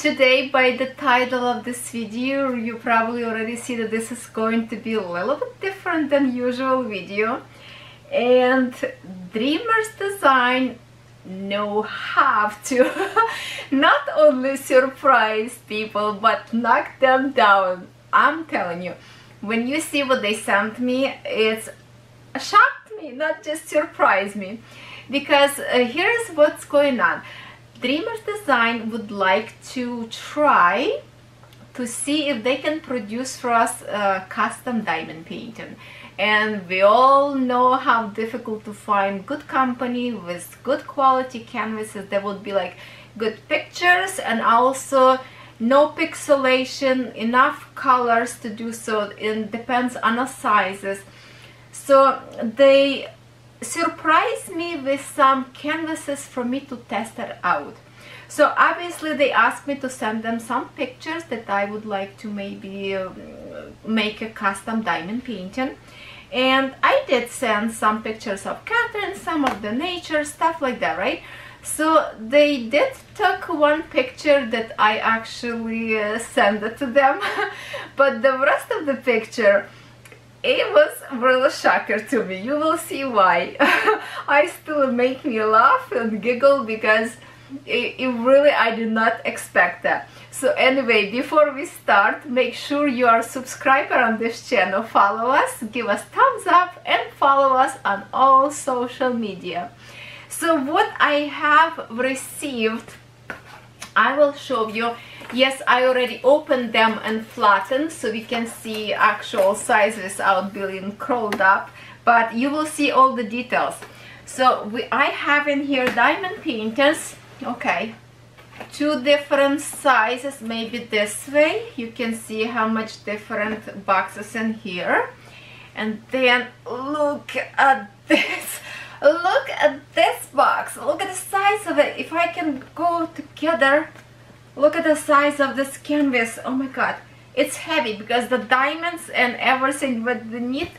Today, by the title of this video, you probably already see that this is going to be a little bit different than usual video. And Dreamers Design know how to not only surprise people, but knock them down. I'm telling you, when you see what they sent me, it's shocked me, not just surprised me. Because uh, here's what's going on Dreamers Design would like to try to see if they can produce for us a custom diamond painting. And we all know how difficult to find good company with good quality canvases. That would be like good pictures and also no pixelation enough colors to do so. It depends on the sizes. So they surprised me with some canvases for me to test it out. So obviously they asked me to send them some pictures that I would like to maybe uh, make a custom diamond painting. And I did send some pictures of Catherine, some of the nature, stuff like that, right? So they did took one picture that I actually uh, sent it to them, but the rest of the picture it was really shocker to me. You will see why. I still make me laugh and giggle because it, it, really I did not expect that. So anyway before we start make sure you are a subscriber on this channel. Follow us give us thumbs up and follow us on all social media. So what I have received I will show you. Yes I already opened them and flattened so we can see actual size without being curled up but you will see all the details. So we, I have in here diamond painters okay. Two different sizes maybe this way. You can see how much different boxes in here. And then look at this look at this box. Look at the size of it. If I can go together look at the size of this canvas. Oh my god. It's heavy because the diamonds and everything beneath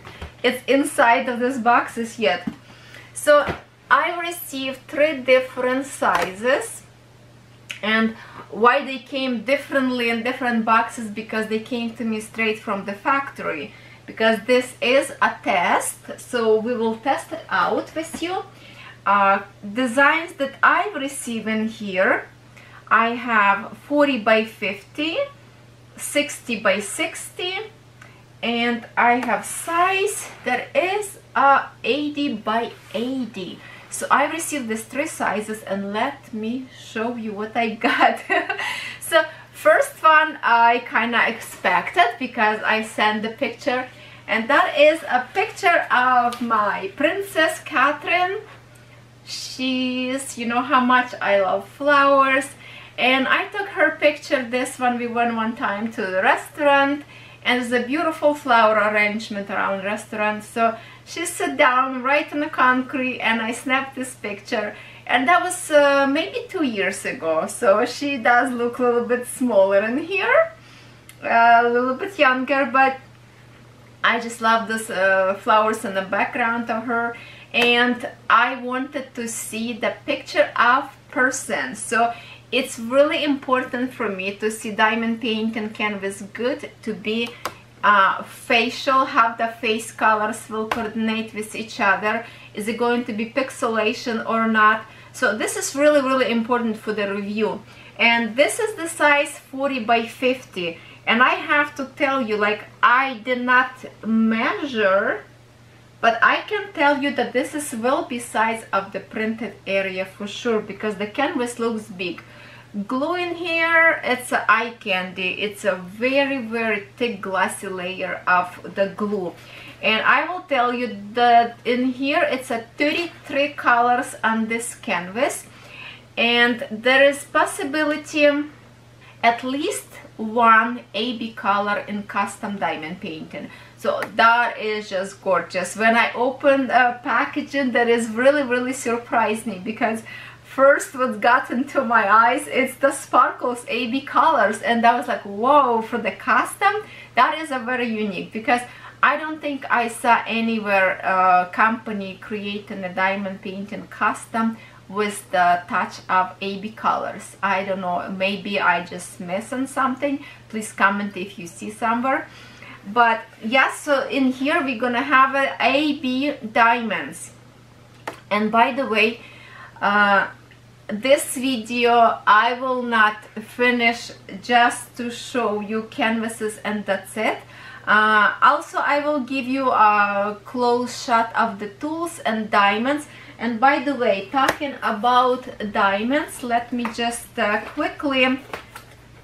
is inside of this boxes yet. So I received three different sizes. And why they came differently in different boxes? Because they came to me straight from the factory because this is a test so we will test it out with you. Uh, designs that I've received in here I have 40 by 50 60 by 60 and I have size that is uh, 80 by 80 so I received these three sizes and let me show you what I got. So first one I kind of expected because I sent the picture and that is a picture of my princess Catherine. She's you know how much I love flowers and I took her picture this one we went one time to the restaurant and it's a beautiful flower arrangement around the restaurant. So she sat down right on the concrete and I snapped this picture and that was uh, maybe two years ago. So she does look a little bit smaller in here a little bit younger but I just love those uh, flowers in the background of her. And I wanted to see the picture of person so it's really important for me to see diamond paint and canvas good to be uh, facial have the face colors will coordinate with each other is it going to be pixelation or not? So this is really really important for the review. And this is the size 40 by 50 and I have to tell you like I did not measure but I can tell you that this is well besides of the printed area for sure because the canvas looks big. Glue in here it's a eye candy. It's a very very thick glossy layer of the glue and I will tell you that in here it's a 33 colors on this canvas. And there is possibility at least one AB color in custom diamond painting. So that is just gorgeous. When I opened a packaging that is really really surprised me because first what got into my eyes it's the sparkles AB colors. And that was like whoa for the custom? That is a very unique because I don't think I saw anywhere a company creating a diamond painting custom with the touch of AB colors. I don't know, maybe I just missing something. Please comment if you see somewhere. But yes, so in here we're gonna have AB diamonds. And by the way, uh, this video I will not finish just to show you canvases and that's it. Uh, also I will give you a close shot of the tools and diamonds. And by the way talking about diamonds let me just uh, quickly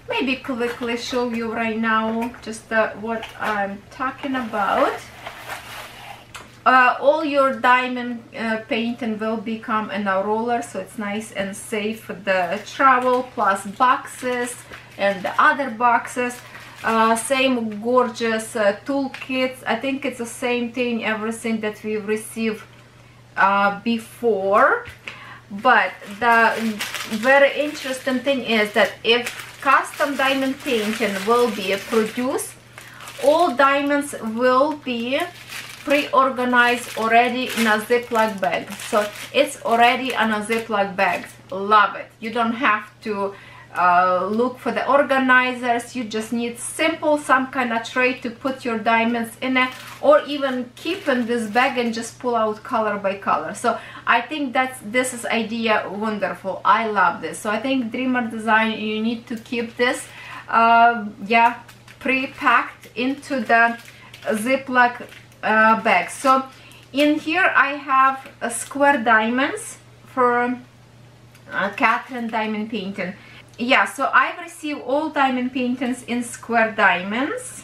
maybe quickly show you right now just uh, what I'm talking about. Uh, all your diamond uh, painting will become in a roller so it's nice and safe for the travel plus boxes and the other boxes uh, same gorgeous uh, toolkits. I think it's the same thing everything that we've received uh, before. But the very interesting thing is that if custom diamond painting will be produced all diamonds will be pre-organized already in a ziploc bag. So it's already in a ziploc bag. Love it. You don't have to uh, look for the organizers. You just need simple some kind of tray to put your diamonds in it or even keep in this bag and just pull out color by color. So I think that's this is idea wonderful. I love this. So I think dreamer design you need to keep this uh, yeah pre-packed into the ziploc uh, bag. So in here I have a square diamonds for uh, Catherine diamond painting yeah so I've received all diamond paintings in square diamonds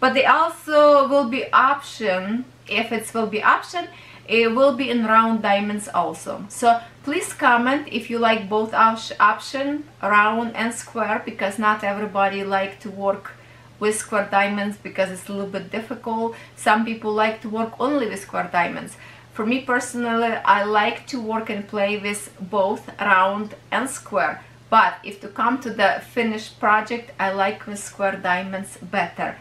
but they also will be option if it will be option it will be in round diamonds also so please comment if you like both option round and square because not everybody like to work with square diamonds because it's a little bit difficult. Some people like to work only with square diamonds. For me personally, I like to work and play with both round and square. But if to come to the finished project, I like with square diamonds better.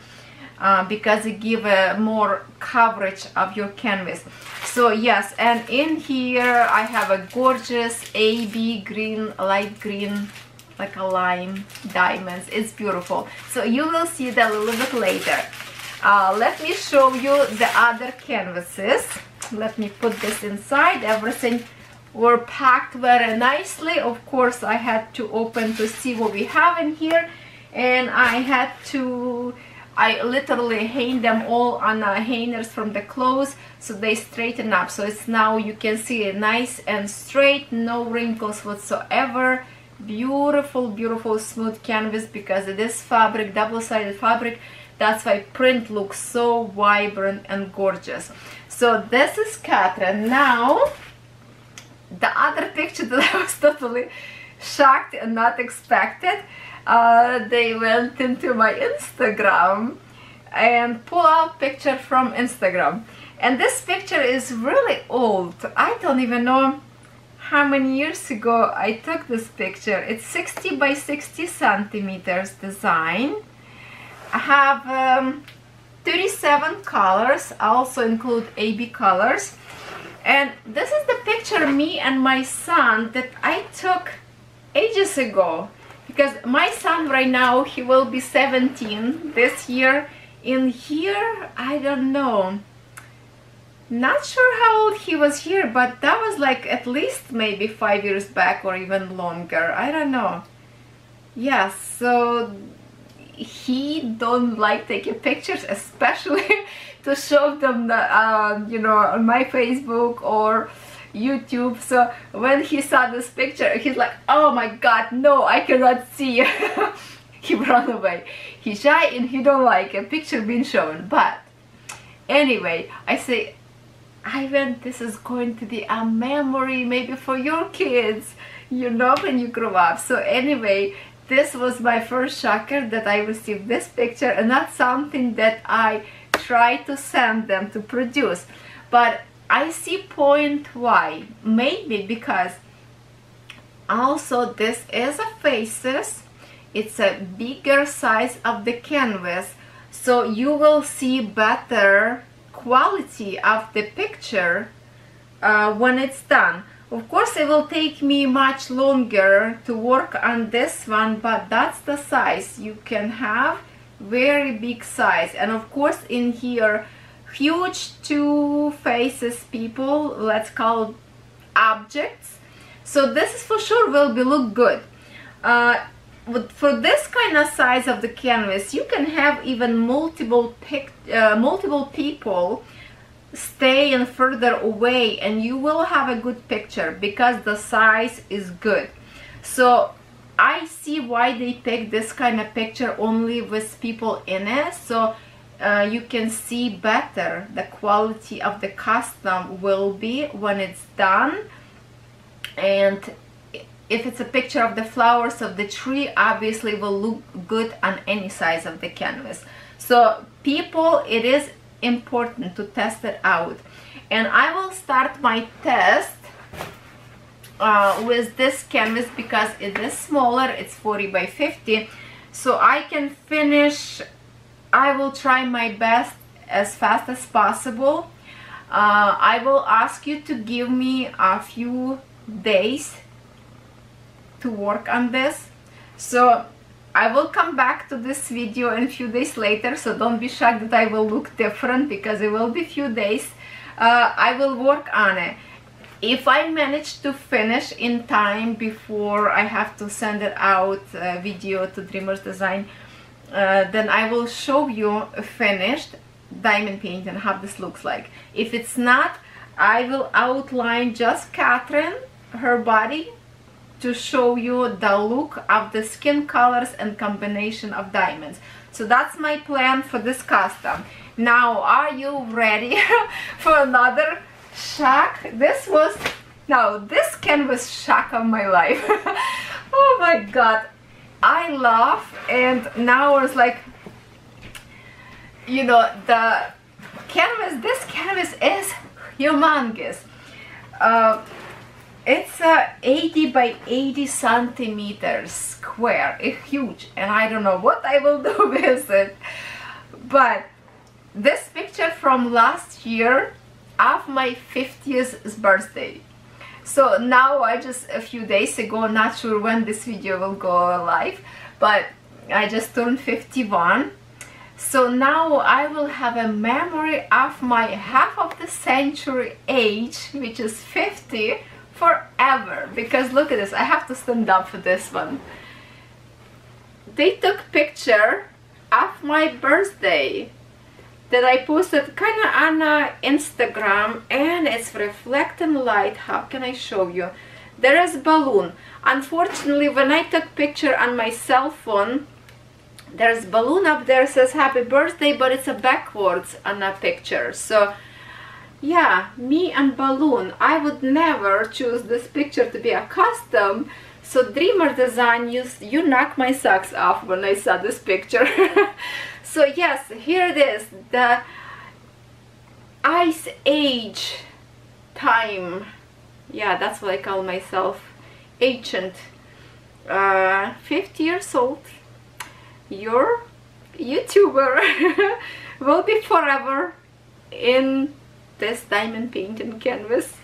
Uh, because it give a more coverage of your canvas so yes and in here I have a gorgeous AB green light green like a lime diamonds it's beautiful so you will see that a little bit later uh, let me show you the other canvases let me put this inside. Everything were packed very nicely. Of course I had to open to see what we have in here. And I had to I literally hang them all on uh, hangers from the clothes so they straighten up. So it's now you can see nice and straight no wrinkles whatsoever. Beautiful beautiful smooth canvas because it is fabric double-sided fabric. That's why print looks so vibrant and gorgeous so this is Catherine now the other picture that I was totally shocked and not expected uh, they went into my Instagram and pull out picture from Instagram and this picture is really old I don't even know how many years ago I took this picture. It's 60 by 60 centimeters design. I have um, 37 colors, also include AB colors. And this is the picture me and my son that I took ages ago. Because my son right now, he will be 17 this year. In here, I don't know, not sure how old he was here, but that was like at least maybe five years back or even longer. I don't know. Yeah, so he don't like taking pictures, especially to show them, the, uh, you know, on my Facebook or YouTube. So when he saw this picture, he's like, oh my god, no, I cannot see. he ran away. He's shy and he don't like a picture being shown. But anyway, I say Ivan, this is going to be a memory maybe for your kids, you know, when you grow up. So anyway, this was my first shocker that I received this picture and not something that I try to send them to produce. But I see point why. Maybe because also this is a faces. It's a bigger size of the canvas. So you will see better quality of the picture uh, when it's done of course it will take me much longer to work on this one but that's the size you can have very big size. And of course in here huge two faces people let's call objects. So this is for sure will be look good. Uh, for this kind of size of the canvas you can have even multiple pic uh, multiple people stay and further away and you will have a good picture because the size is good. So I see why they pick this kind of picture only with people in it. So uh, you can see better. The quality of the custom will be when it's done. And if it's a picture of the flowers of the tree obviously will look good on any size of the canvas. So people it is important to test it out. And I will start my test uh, with this canvas because it is smaller it's 40 by 50 so I can finish I will try my best as fast as possible. Uh, I will ask you to give me a few days to work on this. So I will come back to this video in a few days later so don't be shocked that I will look different because it will be few days uh, I will work on it. If I manage to finish in time before I have to send it out uh, video to Dreamers Design uh, then I will show you finished diamond paint and how this looks like. If it's not I will outline just Catherine her body to show you the look of the skin colors and combination of diamonds. So that's my plan for this custom. Now are you ready for another shock? This was now this canvas shock of my life. Oh my god. I laugh and now it's like you know the canvas this canvas is humongous. Uh, it's a 80 by 80 centimeters square. It's huge and I don't know what I will do with it. But this picture from last year of my 50th birthday. So now I just a few days ago not sure when this video will go live but I just turned 51 so now I will have a memory of my half of the century age which is 50 forever. Because look at this I have to stand up for this one. They took picture of my birthday that I posted kind of on uh, Instagram and it's reflecting light. How can I show you? There is balloon. Unfortunately when I took picture on my cell phone there's balloon up there says happy birthday but it's a backwards on a picture. So yeah me and balloon. I would never choose this picture to be a custom. So dreamer design you you knock my socks off when i saw this picture. So yes here it is the ice age time. Yeah that's what i call myself. Ancient. Uh 50 years old. Your youtuber will be forever in this diamond painted canvas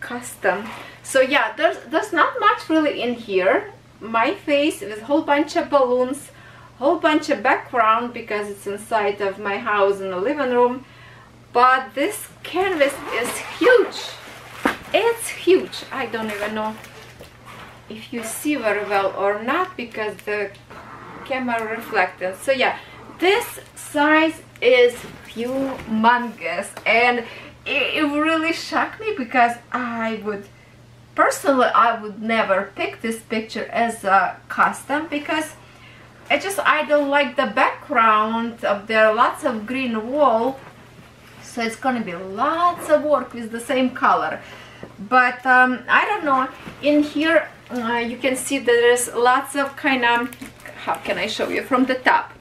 custom. So yeah there's there's not much really in here. My face with a whole bunch of balloons whole bunch of background because it's inside of my house in the living room. But this canvas is huge. It's huge. I don't even know if you see very well or not because the camera reflected so yeah this size is humongous. And it, really shocked me because I would personally I would never pick this picture as a custom because I just I don't like the background of there are lots of green wall so it's gonna be lots of work with the same color. But um, I don't know. In here uh, you can see that there's lots of kind of how can I show you from the top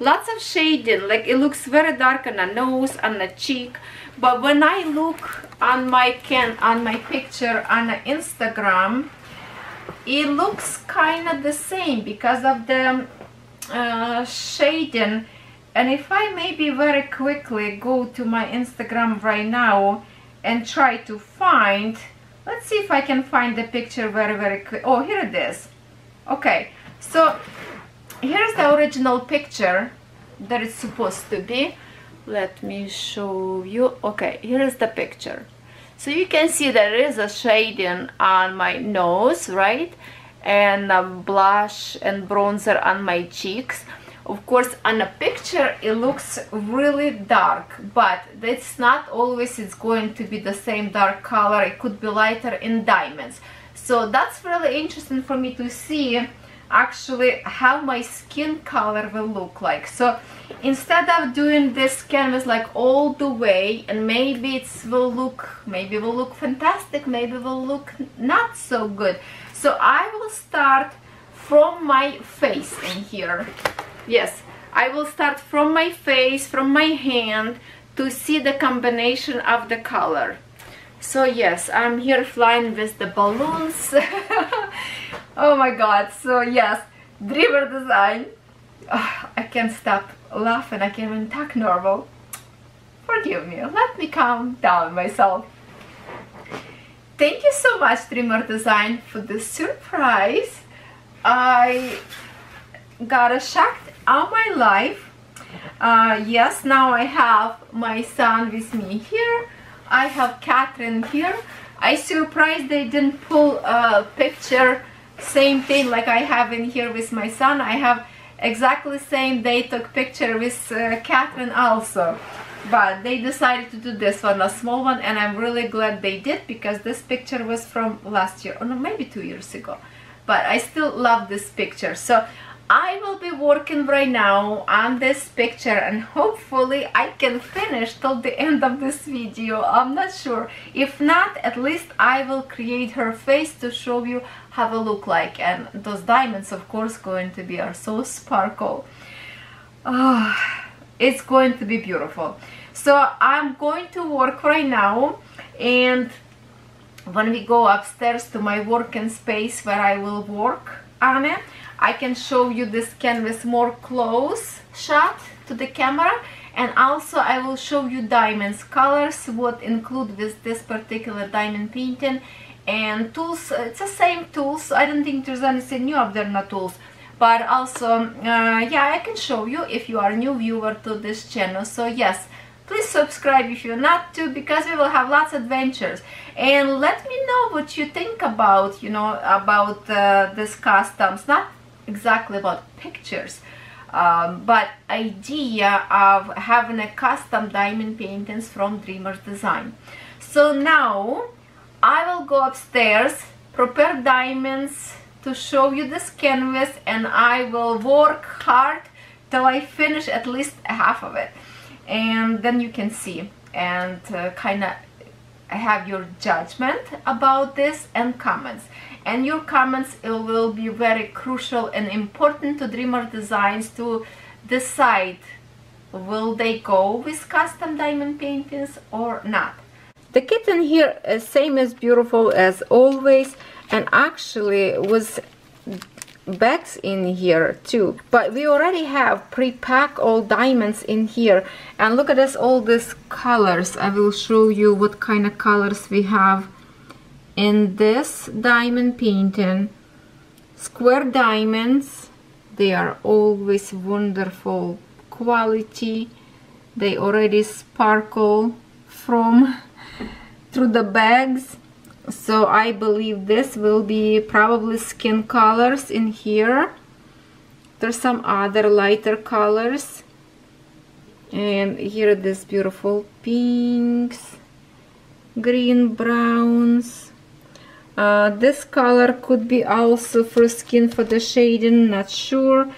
lots of shading. Like it looks very dark on the nose on the cheek. But when I look on my can on my picture on Instagram it looks kind of the same because of the uh, shading. And if I maybe very quickly go to my Instagram right now and try to find let's see if I can find the picture very very quick. Oh here it is. Okay. So here's the original picture that it's supposed to be. Let me show you. Okay here is the picture. So you can see there is a shading on my nose right? And a blush and bronzer on my cheeks. Of course on a picture it looks really dark but it's not always it's going to be the same dark color. It could be lighter in diamonds. So that's really interesting for me to see actually how my skin color will look like. So instead of doing this canvas like all the way and maybe it will look maybe will look fantastic maybe will look not so good. So I will start from my face in here. Yes I will start from my face from my hand to see the combination of the color so yes I'm here flying with the balloons. Oh my god. So yes dreamer design. Oh, I can't stop laughing. I can't even talk normal. Forgive me. Let me calm down myself. Thank you so much dreamer design for the surprise. I got a shocked all my life. Uh, yes now I have my son with me here I have Catherine here. I surprised they didn't pull a picture same thing like I have in here with my son. I have exactly same they took picture with uh, Catherine also. But they decided to do this one a small one and I'm really glad they did because this picture was from last year or no maybe two years ago. But I still love this picture. So I will be working right now on this picture and hopefully I can finish till the end of this video. I'm not sure. If not, at least I will create her face to show you how it look like. And those diamonds, of course, going to be are so sparkle. Oh, it's going to be beautiful. So I'm going to work right now and when we go upstairs to my working space where I will work on it, I can show you this canvas more close shot to the camera and also I will show you diamonds colors what include with this particular diamond painting and tools it's the same tools. I don't think there's anything new of them not tools. But also uh, yeah I can show you if you are a new viewer to this channel. So yes please subscribe if you're not to because we will have lots of adventures. And let me know what you think about you know about uh, this customs not exactly about pictures. Um, but idea of having a custom diamond paintings from Dreamers Design. So now I will go upstairs, prepare diamonds to show you this canvas and I will work hard till I finish at least half of it. And then you can see and uh, kind of have your judgment about this and comments and your comments will be very crucial and important to Dreamer Designs to decide will they go with custom diamond paintings or not. The kitten here is same as beautiful as always and actually was bags in here too. But we already have pre-pack all diamonds in here. And look at this all these colors. I will show you what kind of colors we have in this diamond painting square diamonds they are always wonderful quality. They already sparkle from through the bags. So I believe this will be probably skin colors in here. There's some other lighter colors. And here this beautiful pinks green browns uh, this color could be also for skin for the shading not sure.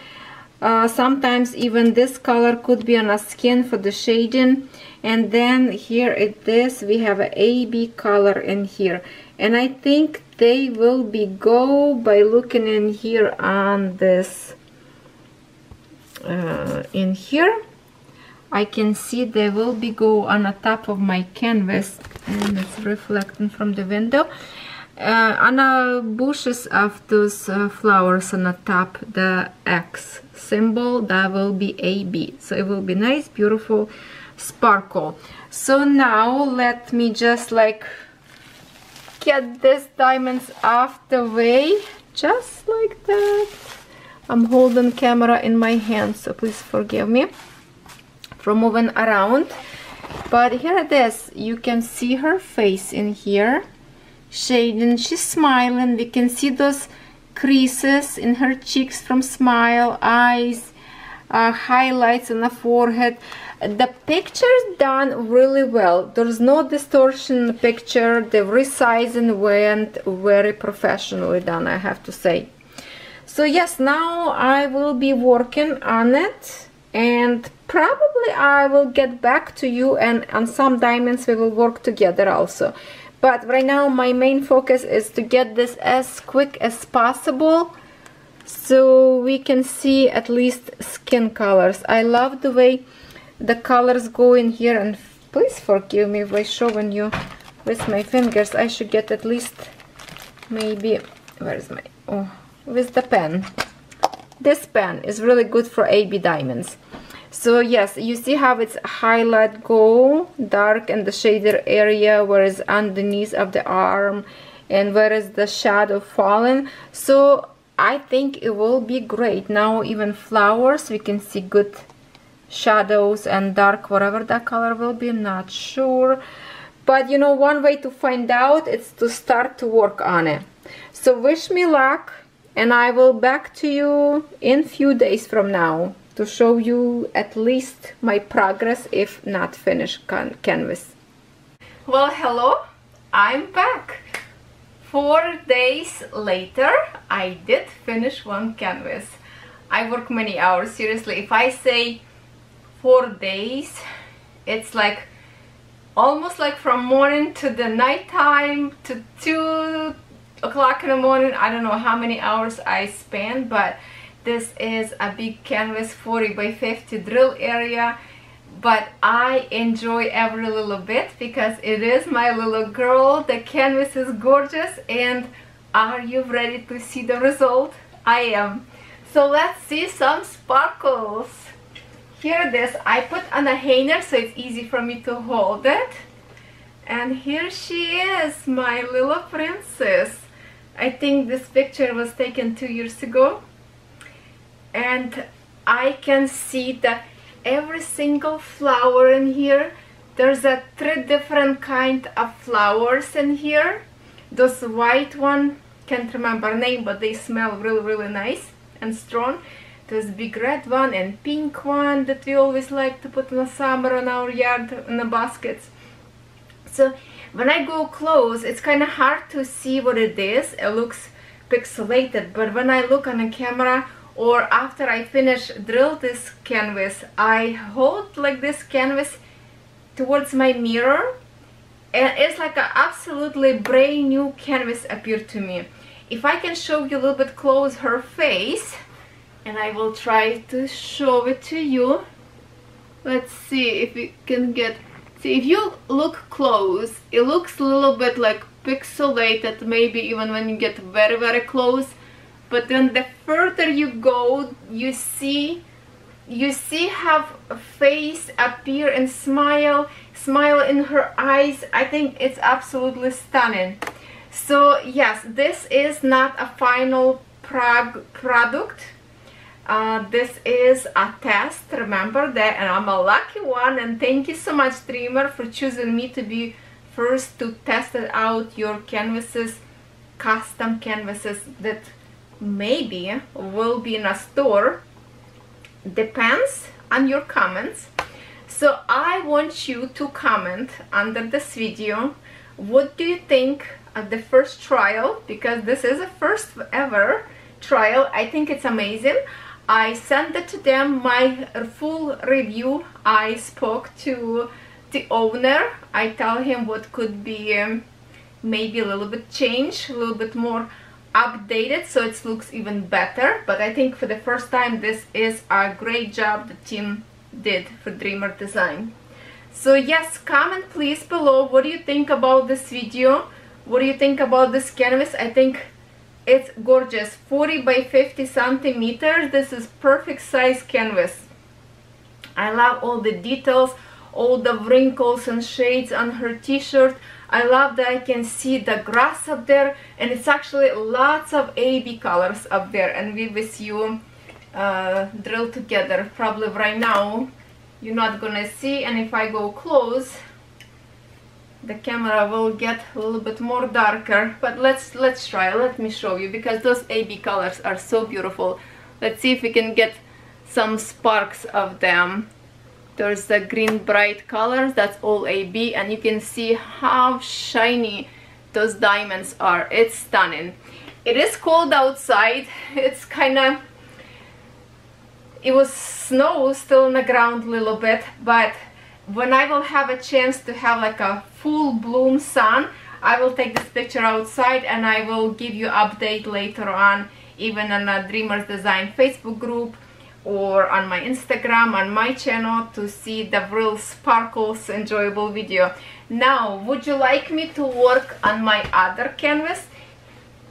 Uh, sometimes even this color could be on a skin for the shading. And then here it is we have a AB color in here. And I think they will be go by looking in here on this uh, in here. I can see they will be go on the top of my canvas and it's reflecting from the window uh, on the bushes of those uh, flowers on the top the X symbol that will be AB so it will be nice beautiful sparkle. So now let me just like get these diamonds off the way. Just like that. I'm holding camera in my hand so please forgive me for moving around. But here it is. You can see her face in here shading she's smiling. We can see those creases in her cheeks from smile eyes uh, highlights on the forehead. The picture's done really well. There's no distortion in the picture. The resizing went very professionally done I have to say. So yes now I will be working on it and probably I will get back to you and on some diamonds we will work together also but right now my main focus is to get this as quick as possible so we can see at least skin colors. I love the way the colors go in here. And please forgive me I showing you with my fingers. I should get at least maybe where's my oh with the pen. This pen is really good for AB diamonds so yes you see how it's highlight go dark in the shader area whereas underneath of the arm and where is the shadow falling so I think it will be great. Now even flowers we can see good shadows and dark whatever that color will be I'm not sure. But you know one way to find out is to start to work on it. So wish me luck and I will back to you in few days from now to show you at least my progress if not finished can canvas. Well hello I'm back. Four days later I did finish one canvas. I work many hours seriously. If I say four days it's like almost like from morning to the night time to two o'clock in the morning. I don't know how many hours I spend, but this is a big canvas 40 by 50 drill area but I enjoy every little bit because it is my little girl. The canvas is gorgeous and are you ready to see the result? I am. So let's see some sparkles. Here it is I put on a hanger so it's easy for me to hold it. And here she is my little princess. I think this picture was taken two years ago and I can see that every single flower in here there's a three different kind of flowers in here those white one can't remember name but they smell really really nice and strong this big red one and pink one that we always like to put in the summer on our yard in the baskets. So when I go close, it's kind of hard to see what it is. It looks pixelated, but when I look on the camera or after I finish drill this canvas, I hold like this canvas towards my mirror and it's like an absolutely brand new canvas appeared to me. If I can show you a little bit close her face, and I will try to show it to you let's see if we can get see if you look close it looks a little bit like pixelated maybe even when you get very very close but then the further you go you see you see a face appear and smile smile in her eyes. I think it's absolutely stunning. So yes this is not a final product. Uh, this is a test remember that and I'm a lucky one and thank you so much Dreamer for choosing me to be first to test out your canvases custom canvases that maybe will be in a store. Depends on your comments. So I want you to comment under this video what do you think of the first trial? Because this is a first ever trial. I think it's amazing. I sent it to them. My full review I spoke to the owner. I tell him what could be um, maybe a little bit change a little bit more updated so it looks even better. But I think for the first time this is a great job the team did for Dreamer Design. So yes comment please below what do you think about this video? What do you think about this canvas? I think it's gorgeous. 40 by 50 centimeters. This is perfect size canvas. I love all the details all the wrinkles and shades on her t-shirt. I love that I can see the grass up there and it's actually lots of AB colors up there and we with you uh, drilled together. Probably right now you're not gonna see and if I go close the camera will get a little bit more darker. But let's let's try. Let me show you because those AB colors are so beautiful. Let's see if we can get some sparks of them there's the green bright colors that's all AB and you can see how shiny those diamonds are. It's stunning. It is cold outside. It's kind of it was snow still on the ground a little bit but when I will have a chance to have like a full bloom sun I will take this picture outside and I will give you update later on even on a Dreamers Design Facebook group or on my Instagram, on my channel to see the real sparkles enjoyable video. Now, would you like me to work on my other canvas?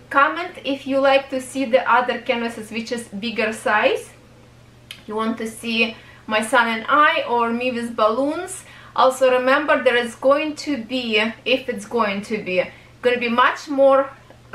Comment if you like to see the other canvases which is bigger size. You want to see my son and I or me with balloons. Also remember there is going to be, if it's going to be, going to be much more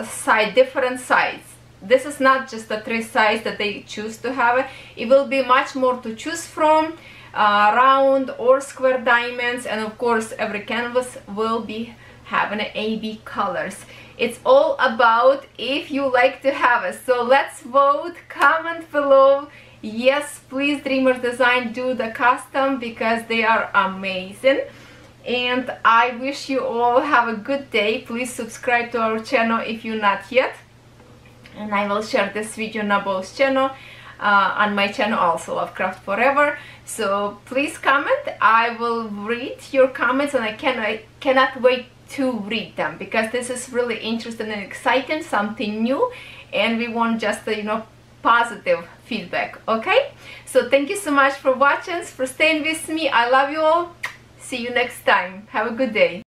side, different sides this is not just the three size that they choose to have it. Will be much more to choose from uh, round or square diamonds and of course every canvas will be having AB colors. It's all about if you like to have it. So let's vote comment below. Yes please dreamers design do the custom because they are amazing. And I wish you all have a good day. Please subscribe to our channel if you're not yet and I will share this video on both channel uh, on my channel also Lovecraft Forever. So please comment. I will read your comments and I can I cannot wait to read them because this is really interesting and exciting something new. And we want just you know positive feedback okay? So thank you so much for watching for staying with me. I love you all. See you next time. Have a good day